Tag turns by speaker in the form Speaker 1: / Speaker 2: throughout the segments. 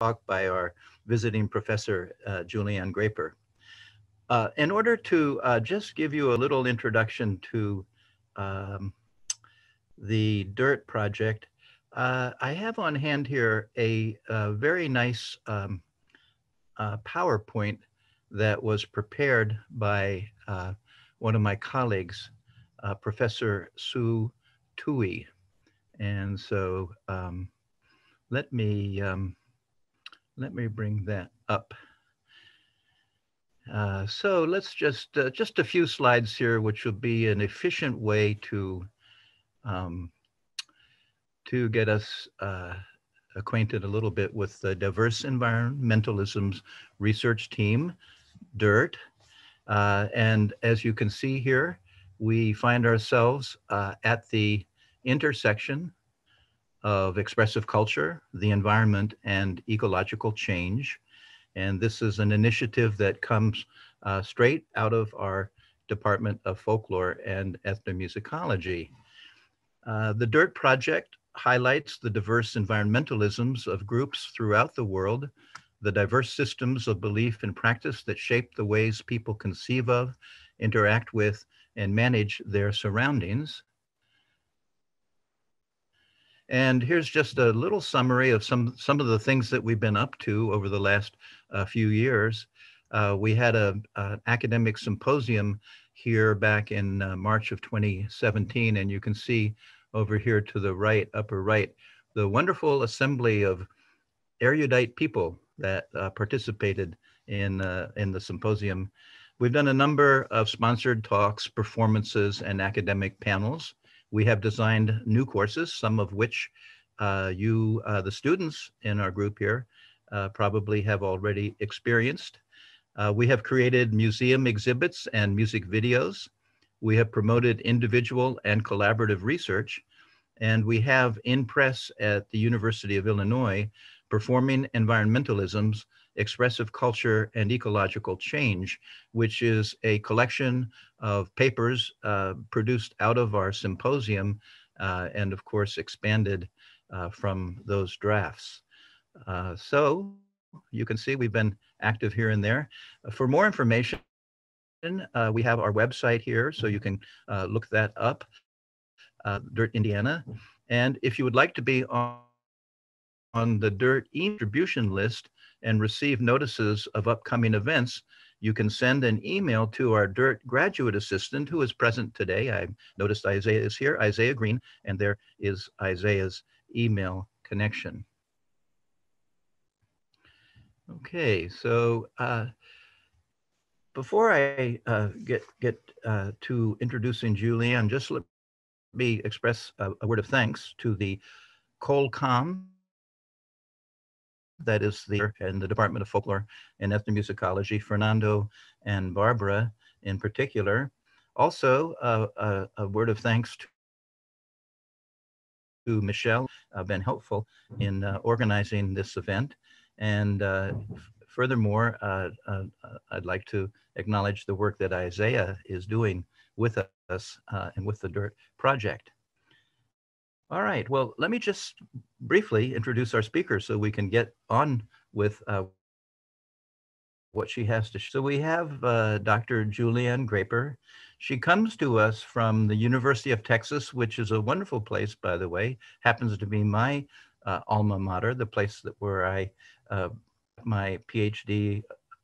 Speaker 1: talk by our visiting professor, uh, Julianne Graper. Uh, in order to uh, just give you a little introduction to um, the DERT project, uh, I have on hand here a, a very nice um, uh, PowerPoint that was prepared by uh, one of my colleagues, Professor Sue Tuohy. And so um, let me um, let me bring that up. Uh, so let's just uh, just a few slides here, which will be an efficient way to um, to get us uh, acquainted a little bit with the Diverse Environmentalism's research team, DERT. Uh, and as you can see here, we find ourselves uh, at the intersection of expressive culture, the environment, and ecological change. And this is an initiative that comes uh, straight out of our Department of Folklore and Ethnomusicology. Uh, the DERT project highlights the diverse environmentalisms of groups throughout the world, the diverse systems of belief and practice that shape the ways people conceive of, interact with, and manage their surroundings. And here's just a little summary of some, some of the things that we've been up to over the last uh, few years. Uh, we had an academic symposium here back in uh, March of 2017, and you can see over here to the right, upper right, the wonderful assembly of erudite people that uh, participated in, uh, in the symposium. We've done a number of sponsored talks, performances, and academic panels. We have designed new courses, some of which uh, you, uh, the students in our group here, uh, probably have already experienced. Uh, we have created museum exhibits and music videos. We have promoted individual and collaborative research. And we have in press at the University of Illinois, Performing Environmentalisms, Expressive Culture and Ecological Change, which is a collection of papers uh, produced out of our symposium uh, and of course expanded uh, from those drafts. Uh, so you can see we've been active here and there. For more information, uh, we have our website here, so you can look that up, DERT Indiana. And if you would like to be on, on the DERT e-distribution list, and receive notices of upcoming events, you can send an email to our DERT graduate assistant who is present today. I noticed Isaiah is here, Isaiah Green, and there is Isaiah's email connection. Okay, so uh, before I uh, get get uh, to introducing Julianne, just let me express a, a word of thanks to the COLCOM that is the in the Department of Folklore and Ethnomusicology, Fernando and Barbara in particular. Also, uh, a, a, word of thanks to, Michelle, uh, been helpful in uh, organizing this event. And uh, furthermore, uh, uh, I'd like to acknowledge the work that Isaiah is doing with us and with the DERT project. All right. Well, let me just briefly introduce our speaker so we can get on with uh, what she has to. So we have uh, Dr. Julianne Graper. She comes to us from the University of Texas, which is a wonderful place, by the way. Happens to be my uh, alma mater, the place that where I uh, my PhD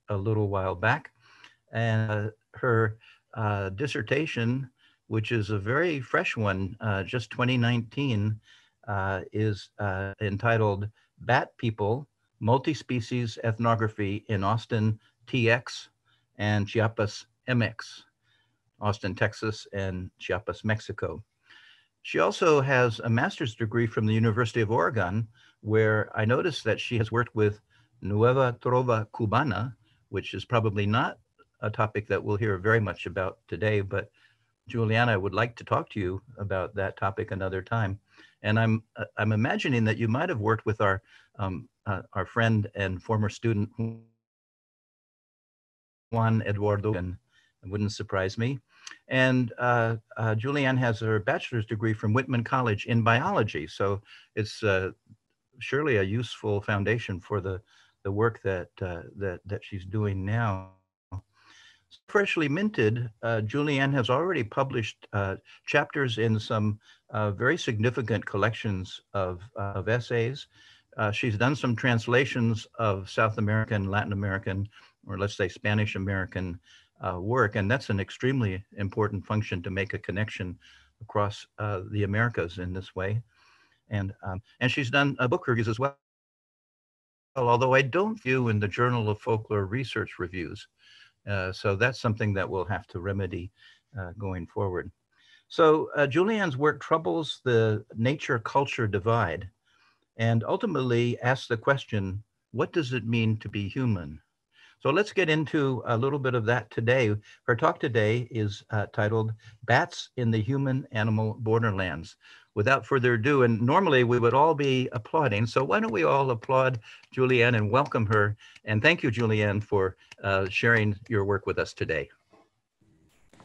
Speaker 1: a little while back, and uh, her uh, dissertation which is a very fresh one, uh, just 2019, uh, is uh, entitled Bat People, Multi-Species Ethnography in Austin TX and Chiapas MX, Austin, Texas and Chiapas, Mexico. She also has a master's degree from the University of Oregon, where I noticed that she has worked with Nueva Trova Cubana, which is probably not a topic that we'll hear very much about today, but Juliana, I would like to talk to you about that topic another time. And I'm I'm imagining that you might have worked with our um, uh, our friend and former student Juan Eduardo, and it wouldn't surprise me. And uh, uh, Julianne has her bachelor's degree from Whitman College in biology. So it's uh, surely a useful foundation for the the work that uh, that that she's doing now. Freshly minted, uh, Julianne has already published uh, chapters in some uh, very significant collections of, of essays. Uh, she's done some translations of South American, Latin American, or let's say Spanish American uh, work, and that's an extremely important function to make a connection across uh, the Americas in this way. And um, and she's done book reviews as well. Although I don't view in the Journal of Folklore Research reviews, so that's something that we'll have to remedy uh, going forward. So uh, Julianne's work troubles the nature-culture divide, and ultimately asks the question: What does it mean to be human? So let's get into a little bit of that today. Our talk today is uh, titled Bats in the Human Animal Borderlands. Without further ado, and normally we would all be applauding, so why don't we all applaud Julianne and welcome her. And thank you, Julianne, for uh, sharing your work with us today.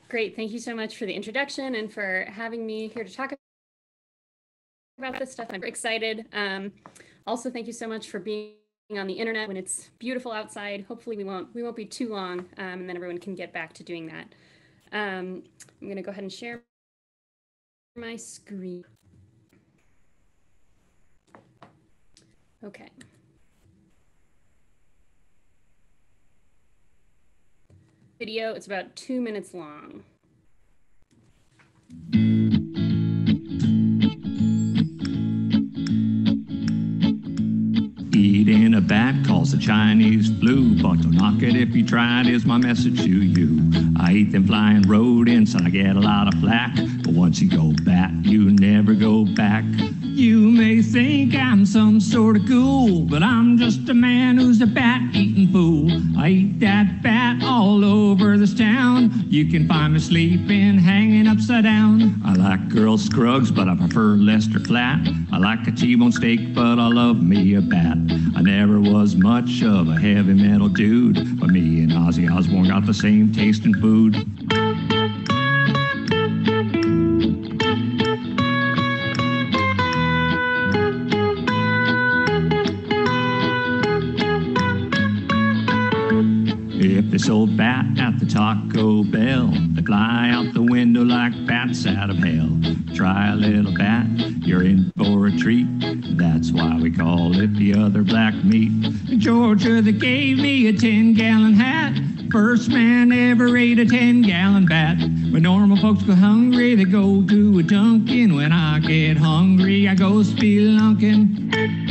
Speaker 2: Great, thank you so much for the introduction and for having me here to talk about this stuff. I'm excited. Um, also, thank you so much for being on the internet when it's beautiful outside. Hopefully we won't we won't be too long, um, and then everyone can get back to doing that. Um, I'm going to go ahead and share my screen. Okay. Video, it's about two minutes long.
Speaker 3: Eating a bat calls the Chinese flu, but don't knock it if you try it, is my message to you. I eat them flying rodents and I get a lot of flack, but once you go bat, you never go back. You may think I'm some sort of ghoul, but I'm just a man who's a bat eating fool. I eat that bat all over this town. You can find me sleeping, hanging upside down. I like Earl Scruggs, but I prefer Lester Flatt. I like a T-bone steak, but I love me a bat. I never was much of a heavy metal dude, but me and Ozzy Osbourne got the same taste in food. Taco Bell, they fly out the window like bats out of hell. Try a little bat, you're in for a treat. That's why we call it the other black meat. Georgia, they gave me a 10 gallon hat. First man ever ate a 10 gallon bat. When normal folks go hungry, they go to a Dunkin'. When I get hungry, I go spelunking.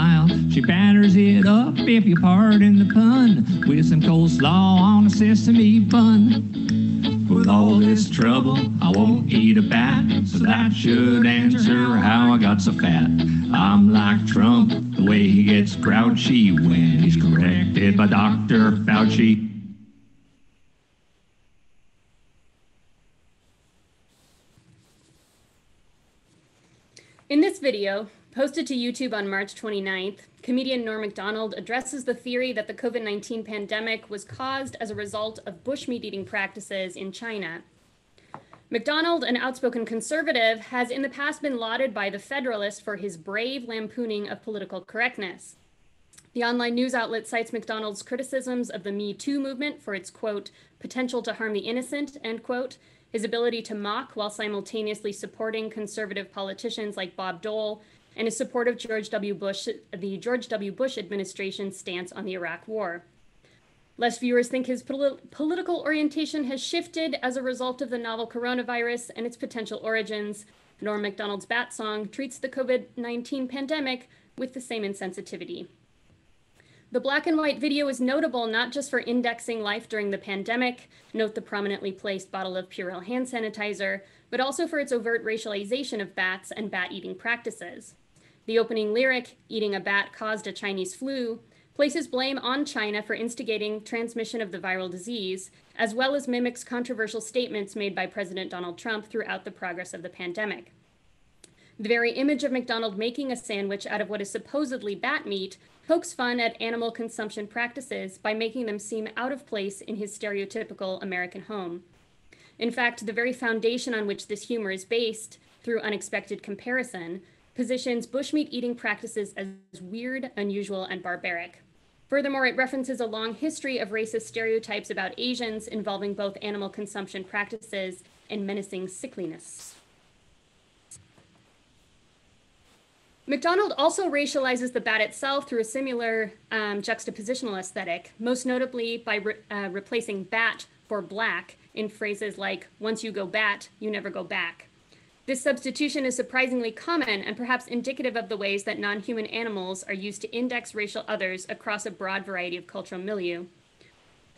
Speaker 3: Style. She batters it up, if you pardon the pun, with some coleslaw on a sesame bun. With all this trouble, I won't eat a bat, so that should answer how I got so fat. I'm like Trump, the way he gets grouchy when he's corrected by Dr. Fauci.
Speaker 2: Video, posted to YouTube on March 29th, comedian Norm MacDonald addresses the theory that the COVID 19 pandemic was caused as a result of bushmeat eating practices in China. MacDonald, an outspoken conservative, has in the past been lauded by The Federalist for his brave lampooning of political correctness. The online news outlet cites MacDonald's criticisms of the Me Too movement for its, quote, potential to harm the innocent, end quote, his ability to mock while simultaneously supporting conservative politicians like Bob Dole, and his support of George W. Bush, the George W. Bush administration's stance on the Iraq War. Lest viewers think his poli- political orientation has shifted as a result of the novel coronavirus and its potential origins, Norm MacDonald's Bat Song treats the COVID 19 pandemic with the same insensitivity. The black and white video is notable not just for indexing life during the pandemic, note the prominently placed bottle of Purell hand sanitizer, but also for its overt racialization of bats and bat eating practices. The opening lyric, Eating a Bat Caused a Chinese Flu, places blame on China for instigating transmission of the viral disease, as well as mimics controversial statements made by President Donald Trump throughout the progress of the pandemic. The very image of McDonald making a sandwich out of what is supposedly bat meat pokes fun at animal consumption practices by making them seem out of place in his stereotypical American home. In fact, the very foundation on which this humor is based, through unexpected comparison, positions bushmeat eating practices as weird, unusual, and barbaric. Furthermore, it references a long history of racist stereotypes about Asians involving both animal consumption practices and menacing sickliness. McDonald also racializes the bat itself through a similar um, juxtapositional aesthetic, most notably by re- uh, replacing bat for black in phrases like, once you go bat, you never go back. This substitution is surprisingly common and perhaps indicative of the ways that non human animals are used to index racial others across a broad variety of cultural milieu.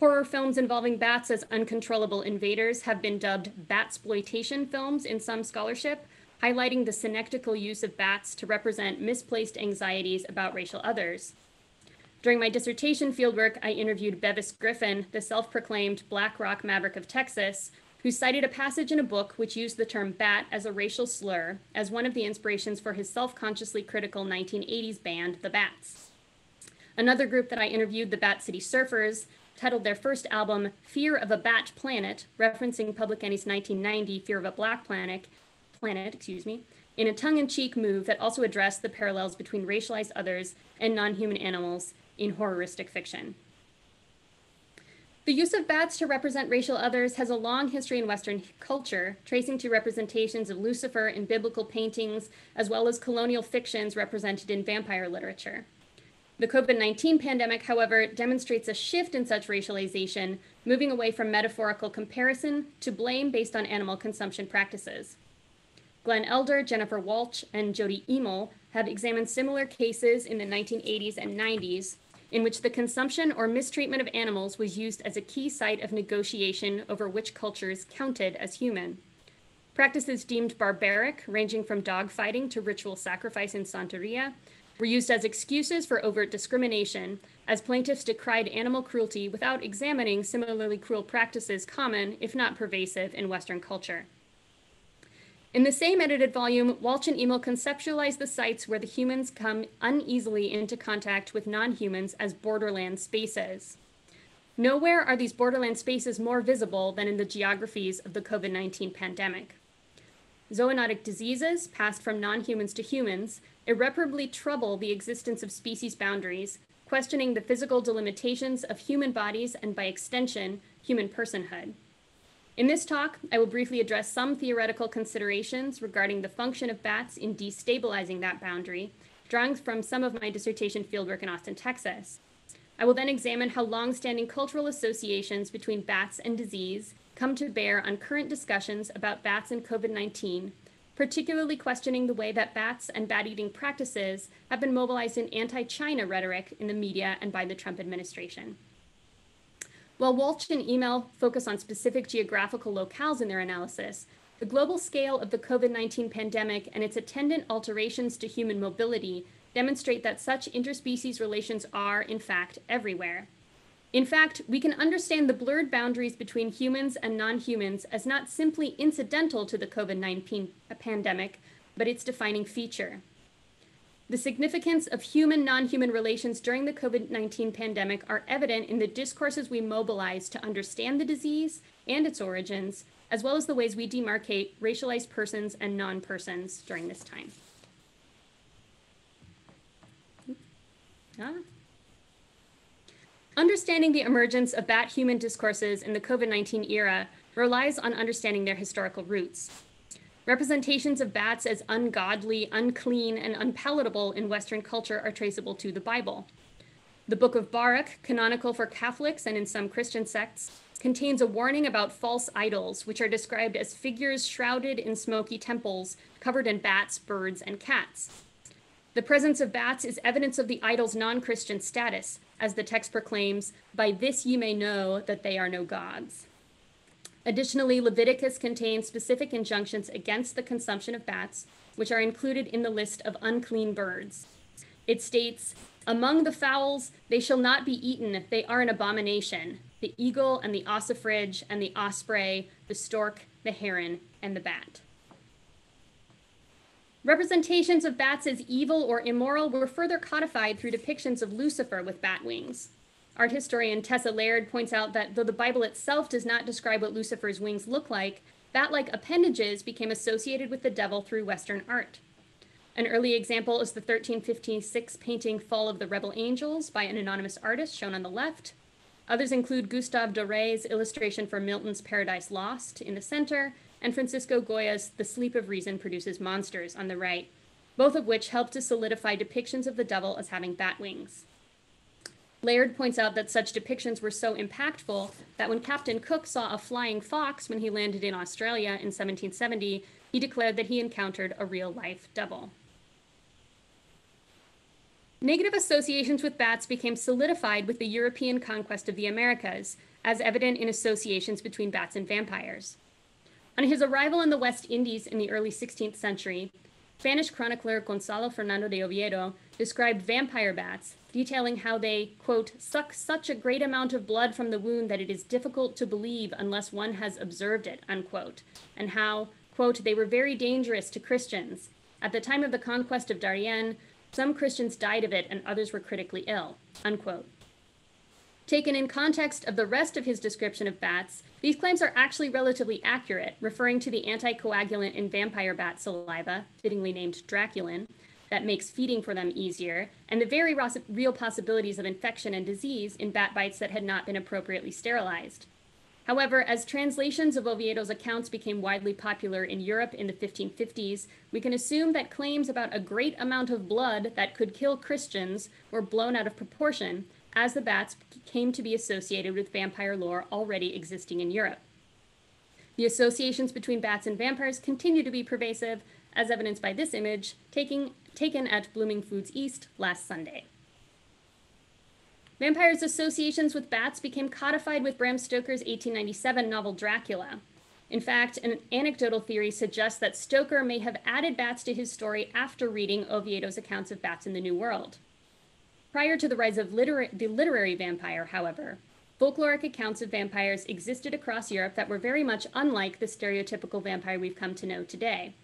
Speaker 2: Horror films involving bats as uncontrollable invaders have been dubbed batsploitation films in some scholarship, highlighting the synecdochal use of bats to represent misplaced anxieties about racial others. During my dissertation fieldwork, I interviewed Bevis Griffin, the self proclaimed Black Rock Maverick of Texas, who cited a passage in a book which used the term bat as a racial slur as one of the inspirations for his self consciously critical 1980s band, The Bats. Another group that I interviewed, the Bat City Surfers, titled their first album Fear of a Bat Planet, referencing Public Enemy's 1990 Fear of a Black Planet, planet, excuse me, in a tongue-in-cheek move that also addressed the parallels between racialized others and non-human animals in horroristic fiction. The use of bats to represent racial others has a long history in Western culture, tracing to representations of Lucifer in biblical paintings, as well as colonial fictions represented in vampire literature. The COVID 19 pandemic, however, demonstrates a shift in such racialization, moving away from metaphorical comparison to blame based on animal consumption practices. Glenn Elder, Jennifer Wolch, and Jody Emel have examined similar cases in the 1980s and 90s in which the consumption or mistreatment of animals was used as a key site of negotiation over which cultures counted as human. Practices deemed barbaric, ranging from dogfighting to ritual sacrifice in Santeria, were used as excuses for overt discrimination, as plaintiffs decried animal cruelty without examining similarly cruel practices common, if not pervasive, in Western culture. In the same edited volume, Wolch and Emel conceptualize the sites where the humans come uneasily into contact with non humans as borderland spaces. Nowhere are these borderland spaces more visible than in the geographies of the COVID 19 pandemic. Zoonotic diseases, passed from non humans to humans, irreparably trouble the existence of species boundaries, questioning the physical delimitations of human bodies and, by extension, human personhood. In this talk, I will briefly address some theoretical considerations regarding the function of bats in destabilizing that boundary, drawing from some of my dissertation fieldwork in Austin, Texas. I will then examine how long-standing cultural associations between bats and disease come to bear on current discussions about bats and COVID-19, particularly questioning the way that bats and bat-eating practices have been mobilized in anti-China rhetoric in the media and by the Trump administration. While Wolch and Emel focus on specific geographical locales in their analysis, the global scale of the COVID 19 pandemic and its attendant alterations to human mobility demonstrate that such interspecies relations are, in fact, everywhere. In fact, we can understand the blurred boundaries between humans and non humans as not simply incidental to the COVID 19 pandemic, but its defining feature. The significance of human non human relations during the COVID 19 pandemic are evident in the discourses we mobilize to understand the disease and its origins, as well as the ways we demarcate racialized persons and non persons during this time. Ah. Understanding the emergence of bat human discourses in the COVID 19 era relies on understanding their historical roots. Representations of bats as ungodly, unclean, and unpalatable in Western culture are traceable to the Bible. The Book of Baruch, canonical for Catholics and in some Christian sects, contains a warning about false idols, which are described as figures shrouded in smoky temples covered in bats, birds, and cats. The presence of bats is evidence of the idol's non Christian status, as the text proclaims, By this ye may know that they are no gods. Additionally, Leviticus contains specific injunctions against the consumption of bats, which are included in the list of unclean birds. It states, Among the fowls, they shall not be eaten, they are an abomination the eagle and the ossifrage and the osprey, the stork, the heron, and the bat. Representations of bats as evil or immoral were further codified through depictions of Lucifer with bat wings. Art historian Tessa Laird points out that though the Bible itself does not describe what Lucifer's wings look like, bat like appendages became associated with the devil through Western art. An early example is the 1356 painting Fall of the Rebel Angels by an anonymous artist shown on the left. Others include Gustave Doré's illustration for Milton's Paradise Lost in the center and Francisco Goya's The Sleep of Reason Produces Monsters on the right, both of which help to solidify depictions of the devil as having bat wings. Laird points out that such depictions were so impactful that when Captain Cook saw a flying fox when he landed in Australia in 1770, he declared that he encountered a real life devil. Negative associations with bats became solidified with the European conquest of the Americas, as evident in associations between bats and vampires. On his arrival in the West Indies in the early 16th century, Spanish chronicler Gonzalo Fernando de Oviedo described vampire bats, detailing how they, quote, suck such a great amount of blood from the wound that it is difficult to believe unless one has observed it, unquote, and how, quote, they were very dangerous to Christians. At the time of the conquest of Darien, some Christians died of it and others were critically ill, unquote. Taken in context of the rest of his description of bats, these claims are actually relatively accurate, referring to the anticoagulant in vampire bat saliva, fittingly named Draculin, that makes feeding for them easier, and the very real possibilities of infection and disease in bat bites that had not been appropriately sterilized. However, as translations of Oviedo's accounts became widely popular in Europe in the 1550s, we can assume that claims about a great amount of blood that could kill Christians were blown out of proportion as the bats came to be associated with vampire lore already existing in Europe. The associations between bats and vampires continue to be pervasive, as evidenced by this image taking, taken at Blooming Foods East last Sunday. Vampires' associations with bats became codified with Bram Stoker's 1897 novel Dracula. In fact, an anecdotal theory suggests that Stoker may have added bats to his story after reading Oviedo's accounts of bats in the New World. Prior to the rise of the literary vampire, however, folkloric accounts of vampires existed across Europe that were very much unlike the stereotypical vampire we've come to know today.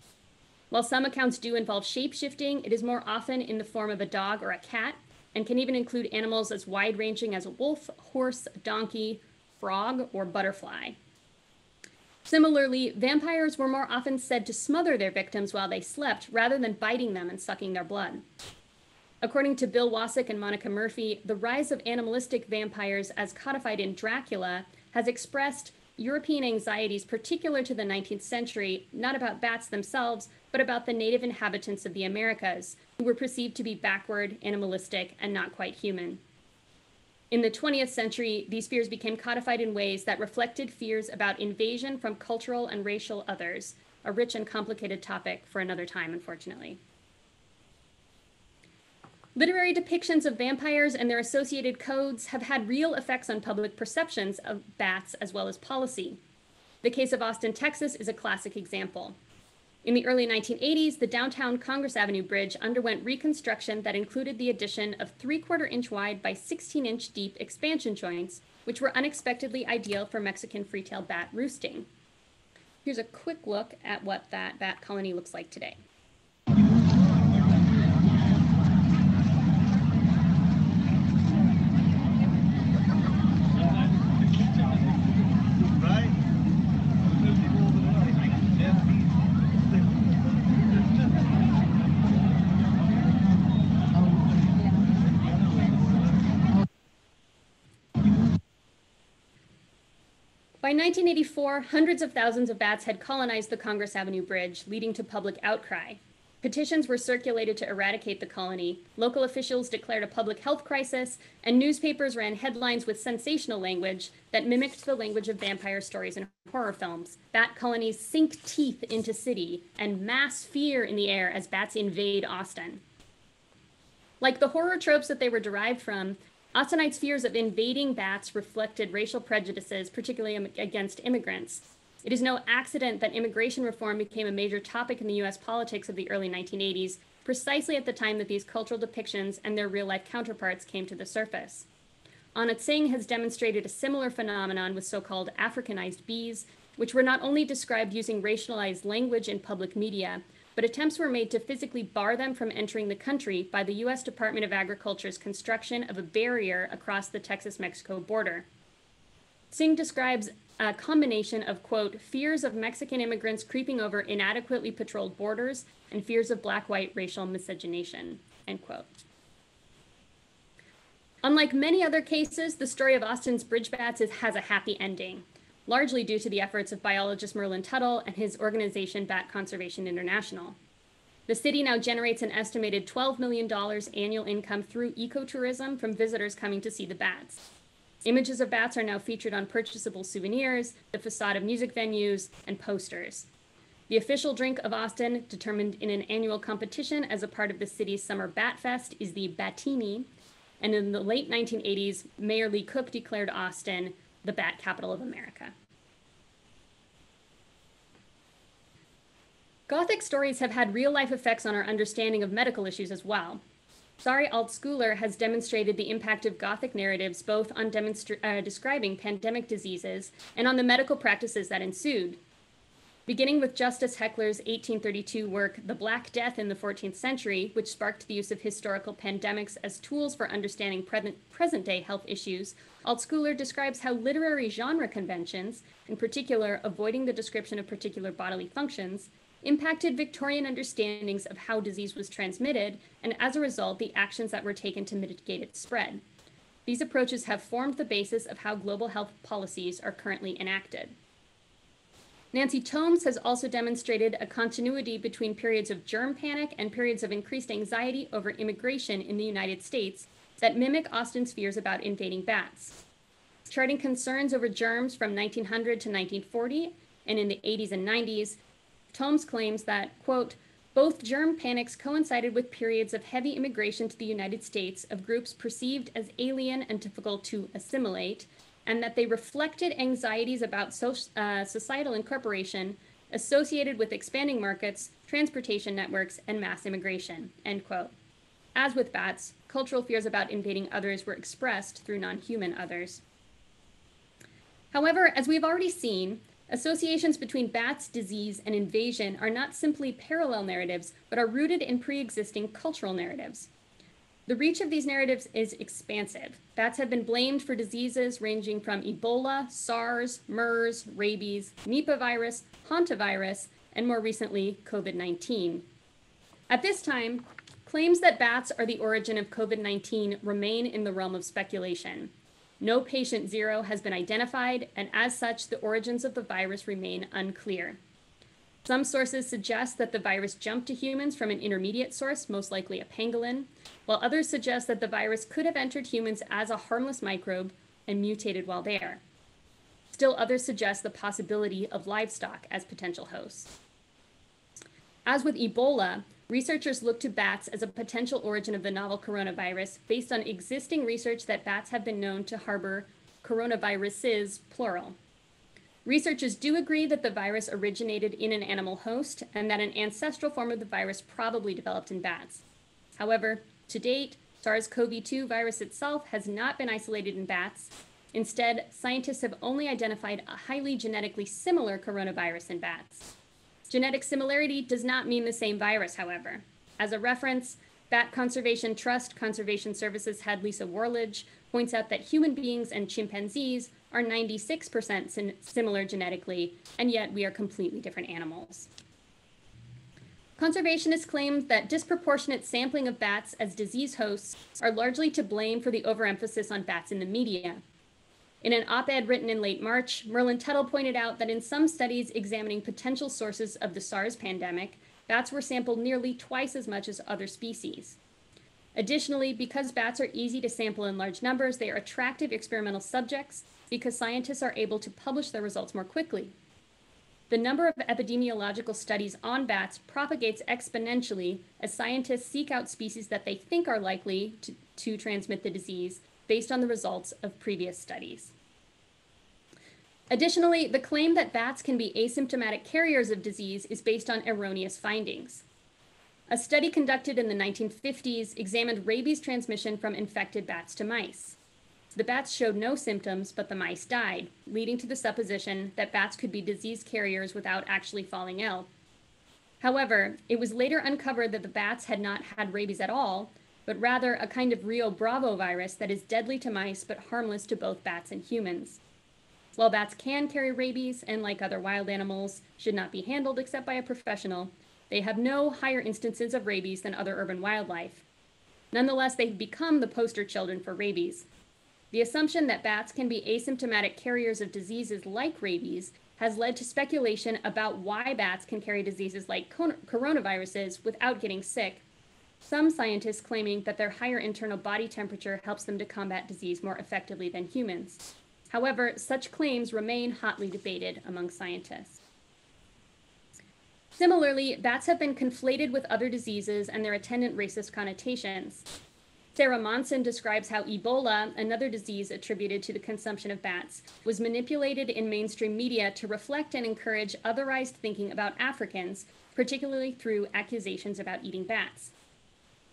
Speaker 2: While some accounts do involve shape shifting, it is more often in the form of a dog or a cat, and can even include animals as wide ranging as a wolf, horse, donkey, frog, or butterfly. Similarly, vampires were more often said to smother their victims while they slept rather than biting them and sucking their blood. According to Bill Wasik and Monica Murphy, the rise of animalistic vampires as codified in Dracula has expressed European anxieties particular to the 19th century, not about bats themselves, but about the native inhabitants of the Americas, who were perceived to be backward, animalistic, and not quite human. In the 20th century, these fears became codified in ways that reflected fears about invasion from cultural and racial others, a rich and complicated topic for another time, unfortunately. Literary depictions of vampires and their associated codes have had real effects on public perceptions of bats as well as policy. The case of Austin, Texas is a classic example. In the early 1980s, the downtown Congress Avenue Bridge underwent reconstruction that included the addition of three quarter inch wide by 16 inch deep expansion joints, which were unexpectedly ideal for Mexican free tailed bat roosting. Here's a quick look at what that bat colony looks like today. By 1984, hundreds of thousands of bats had colonized the Congress Avenue Bridge, leading to public outcry. Petitions were circulated to eradicate the colony, local officials declared a public health crisis, and newspapers ran headlines with sensational language that mimicked the language of vampire stories and horror films. Bat colonies sink teeth into city, and mass fear in the air as bats invade Austin. Like the horror tropes that they were derived from, Austinites' fears of invading bats reflected racial prejudices, particularly against immigrants. It is no accident that immigration reform became a major topic in the US politics of the early 1980s, precisely at the time that these cultural depictions and their real life counterparts came to the surface. Anat Singh has demonstrated a similar phenomenon with so called Africanized bees, which were not only described using racialized language in public media, but attempts were made to physically bar them from entering the country by the U.S. Department of Agriculture's construction of a barrier across the Texas Mexico border. Singh describes a combination of, quote, fears of Mexican immigrants creeping over inadequately patrolled borders and fears of black white racial miscegenation, end quote. Unlike many other cases, the story of Austin's bridge bats is, has a happy ending, largely due to the efforts of biologist Merlin Tuttle and his organization Bat Conservation International. The city now generates an estimated $12 million annual income through ecotourism from visitors coming to see the bats. Images of bats are now featured on purchasable souvenirs, the facade of music venues, and posters. The official drink of Austin, determined in an annual competition as a part of the city's summer Bat Fest, is the Batini. And in the late 1980s, Mayor Lee Cooke declared Austin the Bat Capital of America. Gothic stories have had real life effects on our understanding of medical issues as well. Sari Altschuler has demonstrated the impact of Gothic narratives both on uh, describing pandemic diseases and on the medical practices that ensued. Beginning with Justus Hecker's 1832 work, The Black Death in the 14th Century, which sparked the use of historical pandemics as tools for understanding pre- present day health issues, Altschuler describes how literary genre conventions, in particular avoiding the description of particular bodily functions, impacted Victorian understandings of how disease was transmitted, and as a result, the actions that were taken to mitigate its spread. These approaches have formed the basis of how global health policies are currently enacted. Nancy Tomes has also demonstrated a continuity between periods of germ panic and periods of increased anxiety over immigration in the United States that mimic Austin's fears about invading bats. Charting concerns over germs from 1900 to 1940 and in the 80s and 90s, Tomes claims that, quote, both germ panics coincided with periods of heavy immigration to the United States of groups perceived as alien and difficult to assimilate, and that they reflected anxieties about so, uh, societal incorporation associated with expanding markets, transportation networks, and mass immigration, end quote. As with bats, cultural fears about invading others were expressed through non human others. However, as we've already seen, Associations between bats, disease, and invasion are not simply parallel narratives, but are rooted in pre existing cultural narratives. The reach of these narratives is expansive. Bats have been blamed for diseases ranging from Ebola, SARS, MERS, rabies, Nipah virus, hantavirus, and more recently, COVID 19. At this time, claims that bats are the origin of COVID 19 remain in the realm of speculation. No patient zero has been identified, and as such, the origins of the virus remain unclear. Some sources suggest that the virus jumped to humans from an intermediate source, most likely a pangolin, while others suggest that the virus could have entered humans as a harmless microbe and mutated while there. Still, others suggest the possibility of livestock as potential hosts. As with Ebola, Researchers look to bats as a potential origin of the novel coronavirus based on existing research that bats have been known to harbor coronaviruses, plural. Researchers do agree that the virus originated in an animal host and that an ancestral form of the virus probably developed in bats. However, to date, SARS CoV 2 virus itself has not been isolated in bats. Instead, scientists have only identified a highly genetically similar coronavirus in bats. Genetic similarity does not mean the same virus, however. As a reference, Bat Conservation Trust Conservation Services head Lisa Worledge points out that human beings and chimpanzees are 96% similar genetically, and yet we are completely different animals. Conservationists claim that disproportionate sampling of bats as disease hosts are largely to blame for the overemphasis on bats in the media, in an op ed written in late March, Merlin Tuttle pointed out that in some studies examining potential sources of the SARS pandemic, bats were sampled nearly twice as much as other species. Additionally, because bats are easy to sample in large numbers, they are attractive experimental subjects because scientists are able to publish their results more quickly. The number of epidemiological studies on bats propagates exponentially as scientists seek out species that they think are likely to, to transmit the disease based on the results of previous studies. Additionally, the claim that bats can be asymptomatic carriers of disease is based on erroneous findings. A study conducted in the 1950s examined rabies transmission from infected bats to mice. The bats showed no symptoms, but the mice died, leading to the supposition that bats could be disease carriers without actually falling ill. However, it was later uncovered that the bats had not had rabies at all, but rather a kind of Rio Bravo virus that is deadly to mice but harmless to both bats and humans. While bats can carry rabies and, like other wild animals, should not be handled except by a professional, they have no higher instances of rabies than other urban wildlife. Nonetheless, they've become the poster children for rabies. The assumption that bats can be asymptomatic carriers of diseases like rabies has led to speculation about why bats can carry diseases like coronaviruses without getting sick. Some scientists claiming that their higher internal body temperature helps them to combat disease more effectively than humans. However, such claims remain hotly debated among scientists. Similarly, bats have been conflated with other diseases and their attendant racist connotations. Sarah Monson describes how Ebola, another disease attributed to the consumption of bats, was manipulated in mainstream media to reflect and encourage otherized thinking about Africans, particularly through accusations about eating bats.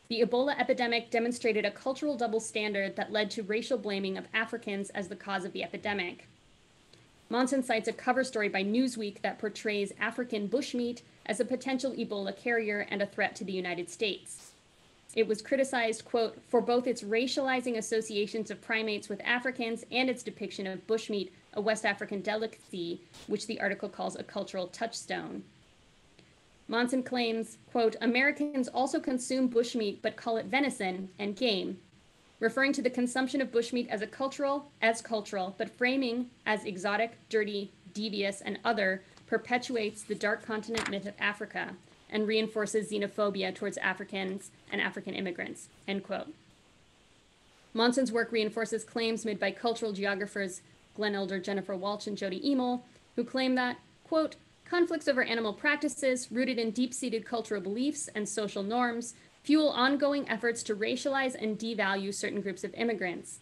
Speaker 2: The Ebola epidemic demonstrated a cultural double standard that led to racial blaming of Africans as the cause of the epidemic. Monson cites a cover story by Newsweek that portrays African bushmeat as a potential Ebola carrier and a threat to the United States. It was criticized, quote, for both its racializing associations of primates with Africans and its depiction of bushmeat, a West African delicacy, which the article calls a cultural touchstone. Monson claims, quote, Americans also consume bushmeat but call it venison and game, referring to the consumption of bushmeat as a cultural, as cultural, but framing as exotic, dirty, devious, and other perpetuates the dark continent myth of Africa and reinforces xenophobia towards Africans and African immigrants, end quote. Monson's work reinforces claims made by cultural geographers Glenn Elder, Jennifer Wolch, and Jody Emel, who claim that, quote, Conflicts over animal practices, rooted in deep seated cultural beliefs and social norms, fuel ongoing efforts to racialize and devalue certain groups of immigrants.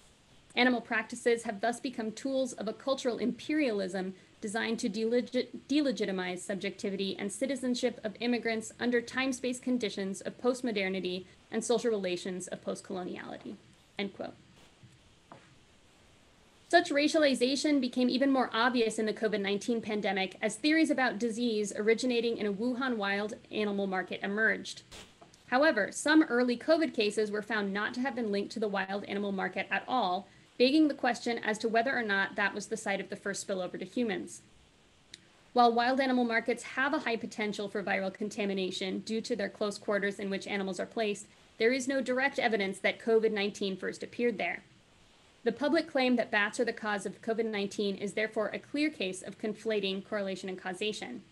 Speaker 2: Animal practices have thus become tools of a cultural imperialism designed to delegitimize subjectivity and citizenship of immigrants under time space conditions of postmodernity and social relations of postcoloniality. End quote. Such racialization became even more obvious in the COVID 19 pandemic as theories about disease originating in a Wuhan wild animal market emerged. However, some early COVID cases were found not to have been linked to the wild animal market at all, begging the question as to whether or not that was the site of the first spillover to humans. While wild animal markets have a high potential for viral contamination due to their close quarters in which animals are placed, there is no direct evidence that COVID 19 first appeared there. The public claim that bats are the cause of COVID 19 is therefore a clear case of conflating correlation and causation.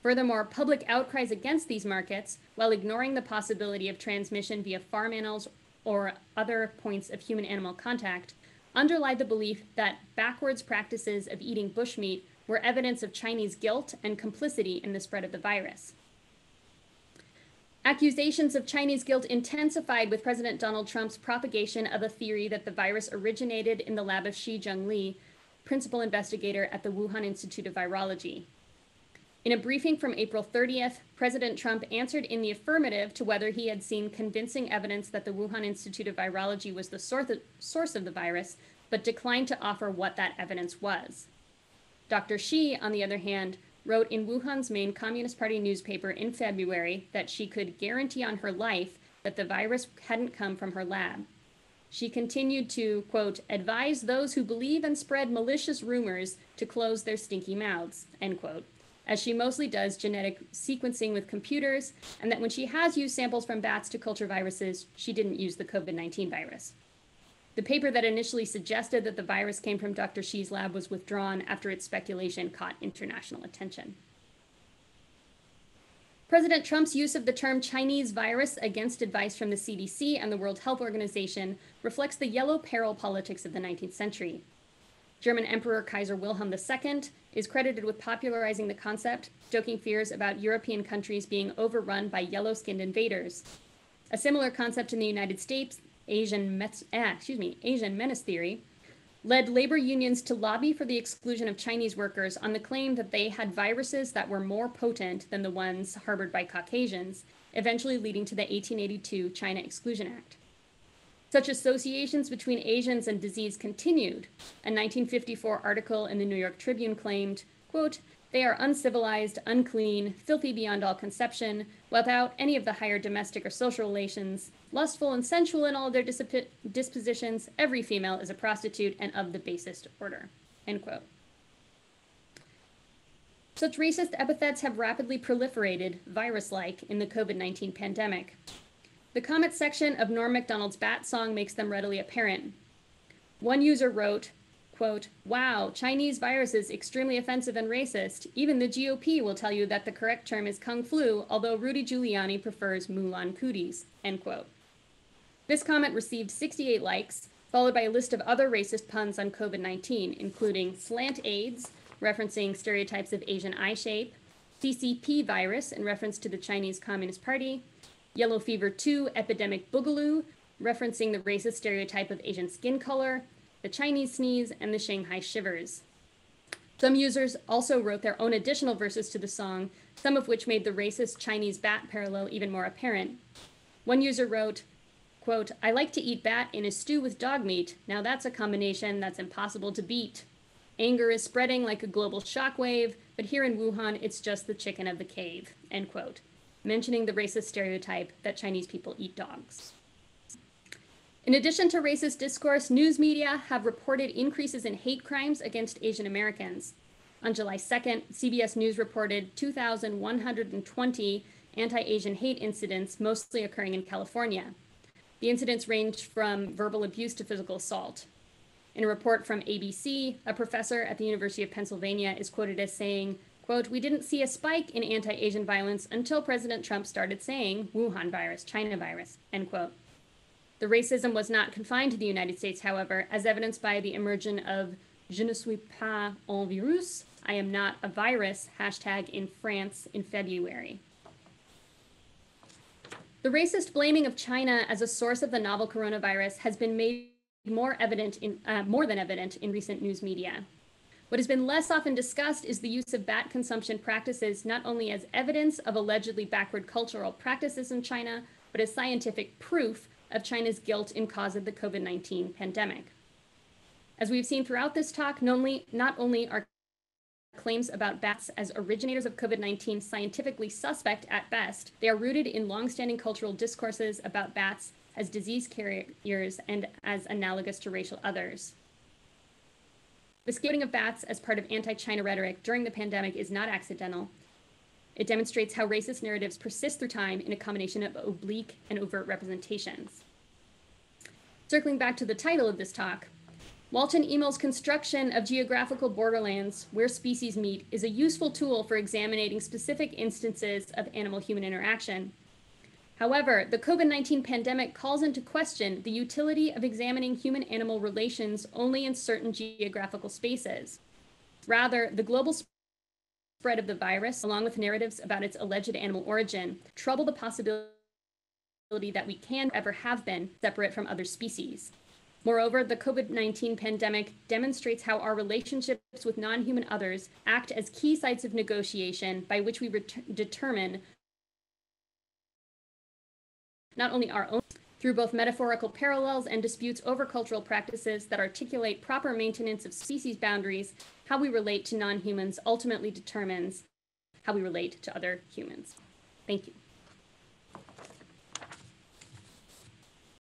Speaker 2: Furthermore, public outcries against these markets, while ignoring the possibility of transmission via farm animals or other points of human animal contact, underlie the belief that backwards practices of eating bushmeat were evidence of Chinese guilt and complicity in the spread of the virus. Accusations of Chinese guilt intensified with President Donald Trump's propagation of a theory that the virus originated in the lab of Shi Zhengli, principal investigator at the Wuhan Institute of Virology. In a briefing from April 30th, President Trump answered in the affirmative to whether he had seen convincing evidence that the Wuhan Institute of Virology was the source of the virus, but declined to offer what that evidence was. Dr. Shi, on the other hand, wrote in Wuhan's main Communist Party newspaper in February that she could guarantee on her life that the virus hadn't come from her lab. She continued to, quote, advise those who believe and spread malicious rumors to close their stinky mouths, end quote, as she mostly does genetic sequencing with computers, and that when she has used samples from bats to culture viruses, she didn't use the COVID 19 virus. The paper that initially suggested that the virus came from Dr. Shi's lab was withdrawn after its speculation caught international attention. President Trump's use of the term Chinese virus against advice from the CDC and the World Health Organization reflects the yellow peril politics of the 19th century. German Emperor Kaiser Wilhelm II is credited with popularizing the concept, stoking fears about European countries being overrun by yellow skinned invaders. A similar concept in the United States Asian, ah, excuse me, Asian menace theory, led labor unions to lobby for the exclusion of Chinese workers on the claim that they had viruses that were more potent than the ones harbored by Caucasians, eventually leading to the 1882 China Exclusion Act. Such associations between Asians and disease continued. A 1954 article in the New York Tribune claimed, quote, They are uncivilized, unclean, filthy beyond all conception, without any of the higher domestic or social relations, lustful and sensual in all their disip- dispositions. Every female is a prostitute and of the basest order. End quote. Such racist epithets have rapidly proliferated, virus like, in the COVID 19 pandemic. The comment section of Norm MacDonald's Bat Song makes them readily apparent. One user wrote, quote, Wow, Chinese virus is extremely offensive and racist. Even the GOP will tell you that the correct term is Kung Flu, although Rudy Giuliani prefers Mulan cooties, end quote. This comment received 68 likes, followed by a list of other racist puns on COVID 19, including slant AIDS, referencing stereotypes of Asian eye shape, CCP virus in reference to the Chinese Communist Party, yellow fever 2 epidemic boogaloo, referencing the racist stereotype of Asian skin color, the Chinese sneeze, and the Shanghai shivers. Some users also wrote their own additional verses to the song, some of which made the racist Chinese bat parallel even more apparent. One user wrote, quote, I like to eat bat in a stew with dog meat. Now that's a combination that's impossible to beat. Anger is spreading like a global shockwave, but here in Wuhan, it's just the chicken of the cave, end quote, mentioning the racist stereotype that Chinese people eat dogs. In addition to racist discourse, news media have reported increases in hate crimes against Asian Americans. On July 2nd, CBS News reported 2,120 anti Asian hate incidents, mostly occurring in California. The incidents ranged from verbal abuse to physical assault. In a report from ABC, a professor at the University of Pennsylvania is quoted as saying, quote, we didn't see a spike in anti-Asian violence until President Trump started saying Wuhan virus, China virus, end quote. The racism was not confined to the United States, however, as evidenced by the emergence of Je ne suis pas un virus, I am not a virus, hashtag in France in February. The racist blaming of China as a source of the novel coronavirus has been made more evident in uh, more than evident in recent news media. What has been less often discussed is the use of bat consumption practices not only as evidence of allegedly backward cultural practices in China, but as scientific proof of China's guilt in cause of the COVID 19 pandemic. As we've seen throughout this talk, not only, not only are claims about bats as originators of COVID 19 scientifically suspect at best, they are rooted in longstanding cultural discourses about bats as disease carriers and as analogous to racial others. The scapegoating of bats as part of anti China rhetoric during the pandemic is not accidental. It demonstrates how racist narratives persist through time in a combination of oblique and overt representations. Circling back to the title of this talk, Wolch and Emel's construction of geographical borderlands where species meet is a useful tool for examining specific instances of animal human interaction. However, the COVID 19 pandemic calls into question the utility of examining human animal relations only in certain geographical spaces. Rather, the global spread of the virus, along with narratives about its alleged animal origin, trouble the possibility that we can ever have been separate from other species. Moreover, the COVID 19 pandemic demonstrates how our relationships with non human others act as key sites of negotiation by which we determine not only our own, through both metaphorical parallels and disputes over cultural practices that articulate proper maintenance of species boundaries, how we relate to non humans ultimately determines how we relate to other humans. Thank you.